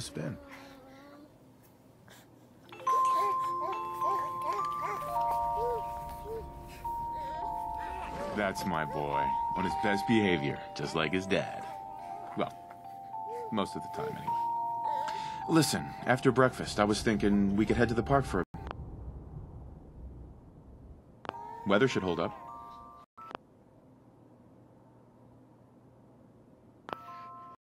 this been? That's my boy. On his best behavior, just like his dad. Well, most of the time, anyway. Listen, after breakfast, I was thinking we could head to the park for a... Weather should hold up.